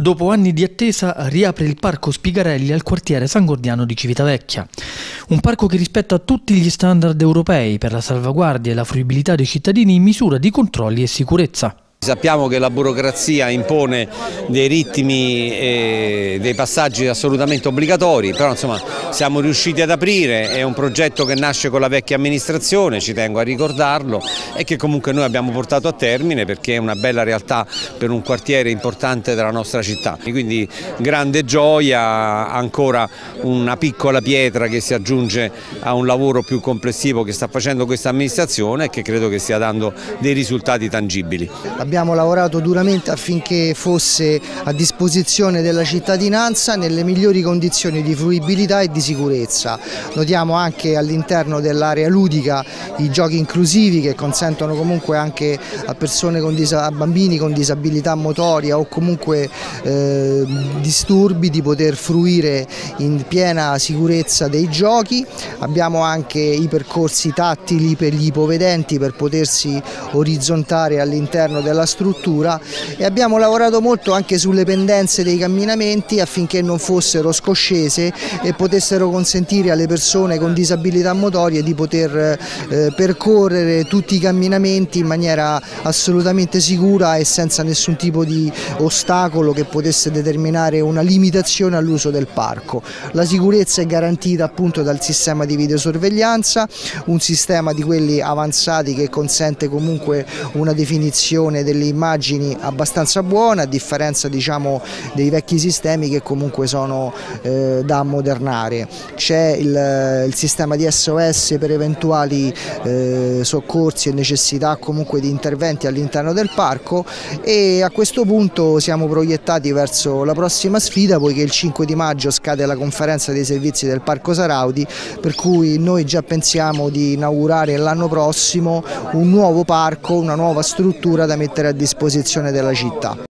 Dopo anni di attesa riapre il Parco Spigarelli al quartiere San Gordiano di Civitavecchia. Un parco che rispetta tutti gli standard europei per la salvaguardia e la fruibilità dei cittadini in misura di controlli e sicurezza. Sappiamo che la burocrazia impone dei ritmi e dei passaggi assolutamente obbligatori, però insomma siamo riusciti ad aprire, è un progetto che nasce con la vecchia amministrazione, ci tengo a ricordarlo, e che comunque noi abbiamo portato a termine perché è una bella realtà per un quartiere importante della nostra città. Quindi grande gioia, ancora una piccola pietra che si aggiunge a un lavoro più complessivo che sta facendo questa amministrazione e che credo che stia dando dei risultati tangibili abbiamo lavorato duramente affinché fosse a disposizione della cittadinanza nelle migliori condizioni di fruibilità e di sicurezza. Notiamo anche all'interno dell'area ludica i giochi inclusivi che consentono comunque anche a, con a bambini con disabilità motoria o comunque eh, disturbi di poter fruire in piena sicurezza dei giochi. Abbiamo anche i percorsi tattili per gli ipovedenti per potersi orizzontare all'interno della della struttura e abbiamo lavorato molto anche sulle pendenze dei camminamenti affinché non fossero scoscese e potessero consentire alle persone con disabilità motorie di poter eh, percorrere tutti i camminamenti in maniera assolutamente sicura e senza nessun tipo di ostacolo che potesse determinare una limitazione all'uso del parco. La sicurezza è garantita appunto dal sistema di videosorveglianza, un sistema di quelli avanzati che consente comunque una definizione delle immagini abbastanza buone a differenza diciamo, dei vecchi sistemi che comunque sono eh, da ammodernare. C'è il, il, sistema di SOS per eventuali eh, soccorsi e necessità comunque di interventi all'interno del parco e a questo punto siamo proiettati verso la prossima sfida poiché il 5 di maggio scade la conferenza dei servizi del Parco Saraudi per cui noi già pensiamo di inaugurare l'anno prossimo un nuovo parco, una nuova struttura da mettere mettere a disposizione della città.